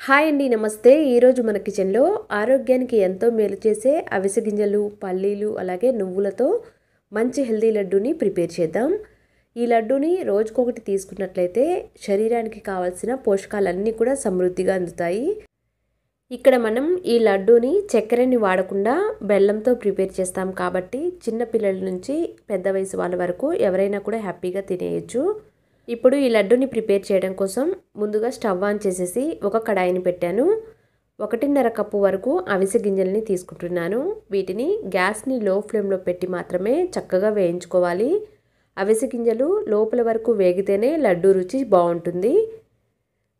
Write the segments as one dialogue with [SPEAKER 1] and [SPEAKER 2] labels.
[SPEAKER 1] Hi అండి నమస్తే. ఈరోజు మన కిచెన్లో ఆరోగ్యానికి ఎంతో మేలు చేసే అవిసె గింజలు పల్లీలు అలాగే నువ్వులతో మంచి హెల్దీ లడ్డూని ప్రిపేర్ చేద్దాం. ఈ లడ్డూని రోజుకొకటి తీసుకున్నట్లయితే శరీరానికి కావాల్సిన పోషకాలన్నీ కూడా సమృద్ధిగా అందుతాయి. ఇక్కడ మనం ఈ లడ్డూని చక్కెరని వాడకుండా బెల్లంతో ప్రిపేర్ చేస్తాం కాబట్టి చిన్నపిల్లల నుంచి పెద్ద వయసు వాళ్ళ వరకు ఎవరైనా కూడా హ్యాపీగా తినేయచ్చు. ఇప్పుడు ఈ లడ్డూని ప్రిపేర్ చేయడం కోసం ముందుగా స్టవ్ ఆన్ చేసేసి ఒక కడాయిని పెట్టాను. ఒకటిన్నర కప్పు వరకు అవిసె గింజల్ని తీసుకుంటున్నాను. వీటిని గ్యాస్ని లో ఫ్లేమ్లో పెట్టి మాత్రమే చక్కగా వేయించుకోవాలి. అవిసె గింజలు లోపల వరకు వేగితేనే లడ్డూ రుచి బాగుంటుంది.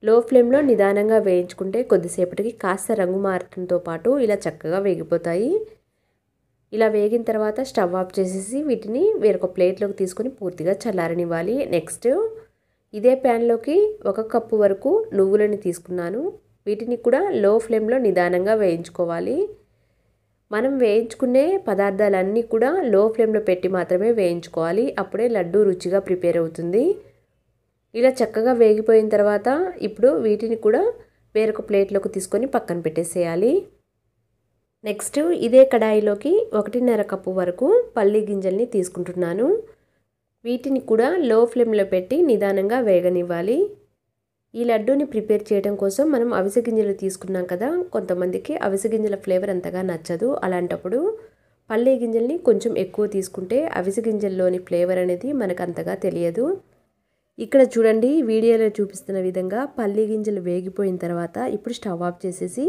[SPEAKER 1] లో ఫ్లేమ్లో నిదానంగా వేయించుకుంటే కొద్దిసేపటికి కాస్త రంగు మారటంతో పాటు ఇలా చక్కగా వేగిపోతాయి. ఇలా వేగిన తర్వాత స్టవ్ ఆఫ్ చేసేసి వీటిని వేరొక ప్లేట్లోకి తీసుకొని పూర్తిగా చల్లారనివ్వాలి. నెక్స్ట్ ఇదే ప్యాన్లోకి ఒక కప్పు వరకు నువ్వులని తీసుకున్నాను. వీటిని కూడా లో ఫ్లేమ్లో నిదానంగా వేయించుకోవాలి. మనం వేయించుకునే పదార్థాలన్నీ కూడా లో ఫ్లేమ్లో పెట్టి మాత్రమే వేయించుకోవాలి. అప్పుడే లడ్డు రుచిగా ప్రిపేర్ అవుతుంది. ఇలా చక్కగా వేగిపోయిన తర్వాత ఇప్పుడు వీటిని కూడా వేరొక ప్లేట్లోకి తీసుకొని పక్కన పెట్టేసేయాలి. నెక్స్ట్ ఇదే కడాయిలోకి ఒకటిన్నర కప్పు వరకు పల్లి గింజల్ని తీసుకుంటున్నాను. వీటిని కూడా లో ఫ్లేమ్లో పెట్టి నిదానంగా వేగనివ్వాలి. ఈ లడ్డూని ప్రిపేర్ చేయడం కోసం మనం అవిసె గింజలు తీసుకున్నాం కదా కొంతమందికి అవిసె గింజల ఫ్లేవర్ అంతగా నచ్చదు. అలాంటప్పుడు పల్లి గింజల్ని కొంచెం ఎక్కువ తీసుకుంటే అవిసె గింజల్లోని ఫ్లేవర్ అనేది మనకు అంతగా తెలియదు. ఇక్కడ చూడండి వీడియోలో చూపిస్తున్న విధంగా పల్లి గింజలు వేగిపోయిన తర్వాత ఇప్పుడు స్టవ్ ఆఫ్ చేసేసి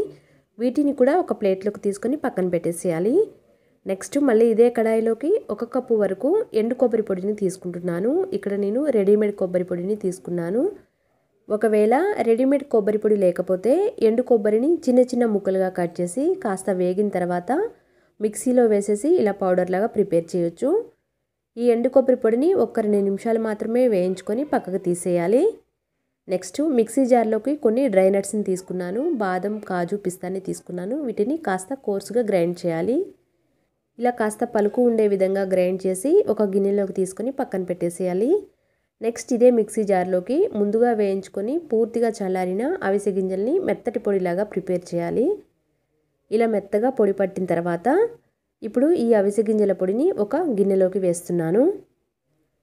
[SPEAKER 1] వీటిని కూడా ఒక ప్లేట్లోకి తీసుకొని పక్కన పెట్టేసేయాలి. నెక్స్ట్ మళ్ళీ ఇదే కడాయిలోకి ఒక కప్పు వరకు ఎండు కొబ్బరి పొడిని తీసుకుంటున్నాను. ఇక్కడ నేను రెడీమేడ్ కొబ్బరి పొడిని తీసుకున్నాను. ఒకవేళ రెడీమేడ్ కొబ్బరి పొడి లేకపోతే ఎండు కొబ్బరిని చిన్న చిన్న ముక్కలుగా కట్ చేసి కాస్త వేగిన తర్వాత మిక్సీలో వేసేసి ఇలా పౌడర్ లాగా ప్రిపేర్ చేయొచ్చు. ఈ ఎండు కొబ్బరి పొడిని ఒక్క రెండు నిమిషాలు మాత్రమే వేయించుకొని పక్కకు తీసేయాలి. నెక్స్ట్ మిక్సీ జార్లోకి కొన్ని డ్రై నట్స్ని తీసుకున్నాను. బాదం కాజు పిస్తాని తీసుకున్నాను. వీటిని కాస్త కోర్సుగా గ్రైండ్ చేయాలి. ఇలా కాస్త పలుకు ఉండే విధంగా గ్రైండ్ చేసి ఒక గిన్నెలోకి తీసుకొని పక్కన పెట్టేసేయాలి. నెక్స్ట్ ఇదే మిక్సీ జార్లోకి ముందుగా వేయించుకొని పూర్తిగా చల్లారిన అవిసె గింజల్ని మెత్తటి పొడిలాగా ప్రిపేర్ చేయాలి. ఇలా మెత్తగా పొడి పట్టిన తర్వాత ఇప్పుడు ఈ అవిసె గింజల పొడిని ఒక గిన్నెలోకి వేస్తున్నాను.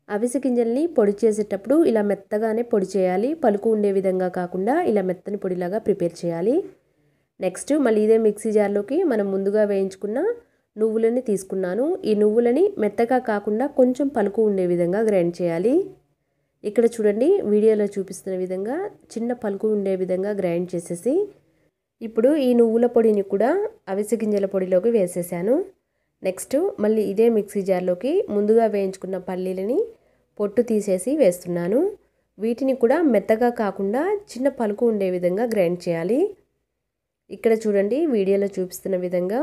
[SPEAKER 1] అవిసె గింజల్ని పొడి చేసేటప్పుడు ఇలా మెత్తగానే పొడి చేయాలి. పలుకు ఉండే విధంగా కాకుండా ఇలా మెత్తని పొడిలాగా ప్రిపేర్ చేయాలి. నెక్స్ట్ మళ్ళీ ఇదే మిక్సీ జార్లోకి మనం ముందుగా వేయించుకున్న నువ్వులని తీసుకున్నాను. ఈ నువ్వులని మెత్తగా కాకుండా కొంచెం పలుకు ఉండే విధంగా గ్రైండ్ చేయాలి. ఇక్కడ చూడండి వీడియోలో చూపిస్తున్న విధంగా చిన్న పలుకు ఉండే విధంగా గ్రైండ్ చేసేసి ఇప్పుడు ఈ నువ్వుల పొడిని కూడా అవిసె గింజల పొడిలోకి వేసేసాను. నెక్స్ట్ మళ్ళీ ఇదే మిక్సీ జార్లోకి ముందుగా వేయించుకున్న పల్లీలని పొట్టు తీసేసి వేస్తున్నాను. వీటిని కూడా మెత్తగా కాకుండా చిన్న పలుకు ఉండే విధంగా గ్రైండ్ చేయాలి. ఇక్కడ చూడండి వీడియోలో చూపిస్తున్న విధంగా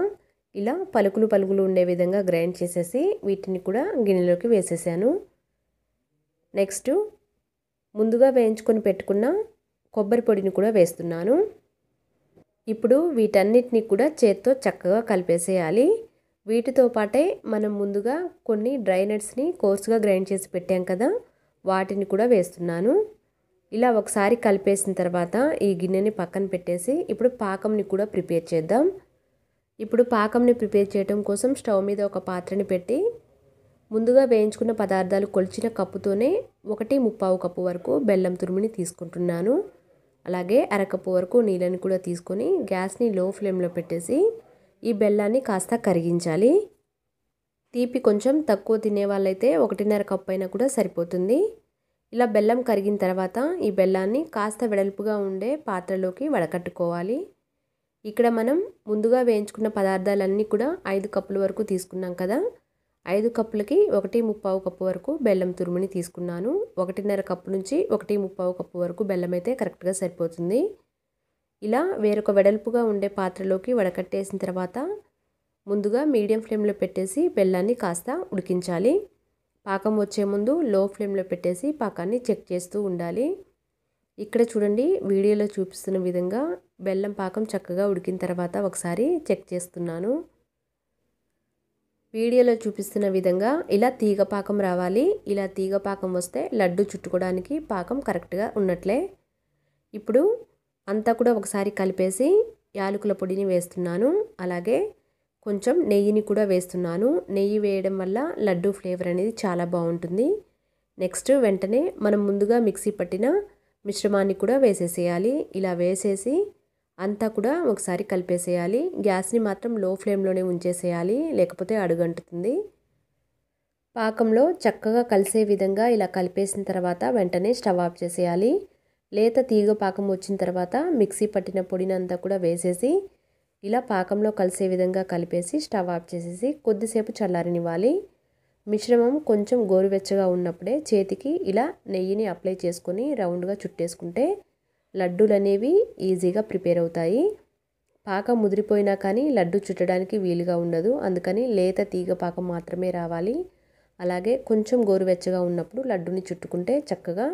[SPEAKER 1] ఇలా పలుకులు పలుకులు ఉండే విధంగా గ్రైండ్ చేసేసి వీటిని కూడా గిన్నెలోకి వేసేసాను. నెక్స్ట్ ముందుగా వేయించుకొని పెట్టుకున్న కొబ్బరి పొడిని కూడా వేస్తున్నాను. ఇప్పుడు వీటన్నిటిని కూడా చేత్తో చక్కగా కలిపేసేయాలి. వీటితో పాటే మనం ముందుగా కొన్ని డ్రై నట్స్ని కోర్సుగా గ్రైండ్ చేసి పెట్టాం కదా వాటిని కూడా వేస్తున్నాను. ఇలా ఒకసారి కలిపేసిన తర్వాత ఈ గిన్నెని పక్కన పెట్టేసి ఇప్పుడు పాకంని కూడా ప్రిపేర్ చేద్దాం. ఇప్పుడు పాకంని ప్రిపేర్ చేయడం కోసం స్టవ్ మీద ఒక పాత్రని పెట్టి ముందుగా వేయించుకున్న పదార్థాలు కొలిచిన కప్పుతోనే ఒకటి ముప్పావు కప్పు వరకు బెల్లం తురుముని తీసుకుంటున్నాను. అలాగే అరకప్పు వరకు నీళ్ళని కూడా తీసుకొని గ్యాస్ని లో ఫ్లేమ్లో పెట్టేసి ఈ బెల్లాన్ని కాస్త కరిగించాలి. తీపి కొంచెం తక్కువ తినే వాళ్ళైతే ఒకటిన్నర కప్పు అయినా కూడా సరిపోతుంది. ఇలా బెల్లం కరిగిన తర్వాత ఈ బెల్లాన్ని కాస్త వెడల్పుగా ఉండే పాత్రలోకి వడకట్టుకోవాలి. ఇక్కడ మనం ముందుగా వేయించుకున్న పదార్థాలన్నీ కూడా ఐదు కప్పుల వరకు తీసుకున్నాం కదా. ఐదు కప్పులకి ఒకటి ముప్పావు కప్పు వరకు బెల్లం తురుముని తీసుకున్నాను. ఒకటిన్నర కప్పు నుంచి ఒకటి ముప్పావు కప్పు వరకు బెల్లం అయితే కరెక్ట్గా సరిపోతుంది. ఇలా వేరొక వెడల్పుగా ఉండే పాత్రలోకి వడకట్టేసిన తర్వాత ముందుగా మీడియం ఫ్లేమ్లో పెట్టేసి బెల్లాన్ని కాస్త ఉడికించాలి. పాకం వచ్చే ముందు లో ఫ్లేమ్లో పెట్టేసి పాకాన్ని చెక్ చేస్తూ ఉండాలి. ఇక్కడ చూడండి వీడియోలో చూపిస్తున్న విధంగా బెల్లం పాకం చక్కగా ఉడికిన తర్వాత ఒకసారి చెక్ చేస్తున్నాను. వీడియోలో చూపిస్తున్న విధంగా ఇలా తీగ పాకం రావాలి. ఇలా తీగ పాకం వస్తే లడ్డు చుట్టుకోవడానికి పాకం కరెక్ట్గా ఉన్నట్లే. ఇప్పుడు అంతా కూడా ఒకసారి కలిపేసి యాలకుల పొడిని వేస్తున్నాను. అలాగే కొంచెం నెయ్యిని కూడా వేస్తున్నాను. నెయ్యి వేయడం వల్ల లడ్డు ఫ్లేవర్ అనేది చాలా బాగుంటుంది. నెక్స్ట్ వెంటనే మనం ముందుగా మిక్సీ పట్టిన మిశ్రమాన్ని కూడా వేసేసేయాలి. ఇలా వేసేసి అంతా కూడా ఒకసారి కలిపేసేయాలి. గ్యాస్ని మాత్రం లో ఫ్లేమ్లోనే ఉంచేసేయాలి లేకపోతే అడుగంటుతుంది. పాకంలో చక్కగా కలిసే విధంగా ఇలా కలిపేసిన తర్వాత వెంటనే స్టవ్ ఆఫ్ చేసేయాలి. లేత తీగ పాకం వచ్చిన తర్వాత మిక్సీ పట్టిన పొడిని అంతా కూడా వేసేసి ఇలా పాకంలో కలిసే విధంగా కలిపేసి స్టవ్ ఆఫ్ చేసేసి కొద్దిసేపు చల్లారనివ్వాలి. మిశ్రమం కొంచెం గోరువెచ్చగా ఉన్నప్పుడే చేతికి ఇలా నెయ్యిని అప్లై చేసుకొని రౌండ్గా చుట్టేసుకుంటే లడ్డూలు అనేవి ఈజీగా ప్రిపేర్ అవుతాయి. పాకం ముదిరిపోయినా కానీ లడ్డు చుట్టడానికి వీలుగా ఉండదు. అందుకని లేత తీగ పాకం మాత్రమే రావాలి. అలాగే కొంచెం గోరువెచ్చగా ఉన్నప్పుడు లడ్డూని చుట్టుకుంటే చక్కగా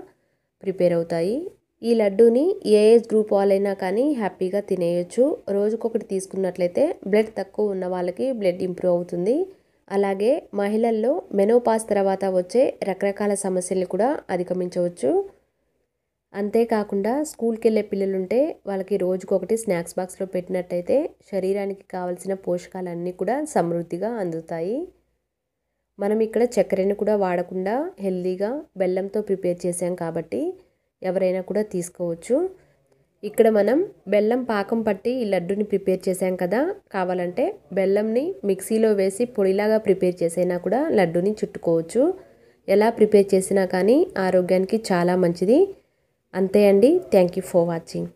[SPEAKER 1] ప్రిపేర్ అవుతాయి. ఈ లడ్డూని ఏ ఏజ్ గ్రూప్ వాళ్ళైనా కానీ హ్యాపీగా తినేయచ్చు. రోజుకొకటి తీసుకున్నట్లయితే బ్లడ్ తక్కువ ఉన్న వాళ్ళకి బ్లడ్ ఇంప్రూవ్ అవుతుంది. అలాగే మహిళల్లో మెనోపాస్ తర్వాత వచ్చే రకరకాల సమస్యలు కూడా అధిగమించవచ్చు. అంతేకాకుండా స్కూల్కి వెళ్ళే పిల్లలుంటే వాళ్ళకి రోజుకొకటి స్నాక్స్ బాక్స్లో పెట్టినట్టయితే శరీరానికి కావలసిన పోషకాలన్నీ కూడా సమృద్ధిగా అందుతాయి. మనం ఇక్కడ చక్కెరని కూడా వాడకుండా హెల్దీగా బెల్లంతో ప్రిపేర్ చేసాం కాబట్టి ఎవరైనా కూడా తీసుకోవచ్చు. ఇక్కడ మనం బెల్లం పాకం పట్టి ఈ లడ్డుని ప్రిపేర్ చేసాం కదా. కావాలంటే బెల్లంని మిక్సీలో వేసి పొడిలాగా ప్రిపేర్ చేసైనా కూడా లడ్డుని చుట్టుకోవచ్చు. ఎలా ప్రిపేర్ చేసినా కానీ ఆరోగ్యానికి చాలా మంచిది. అంతే అండి. Thank you for watching.